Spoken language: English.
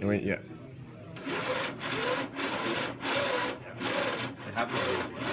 You ain't. It happens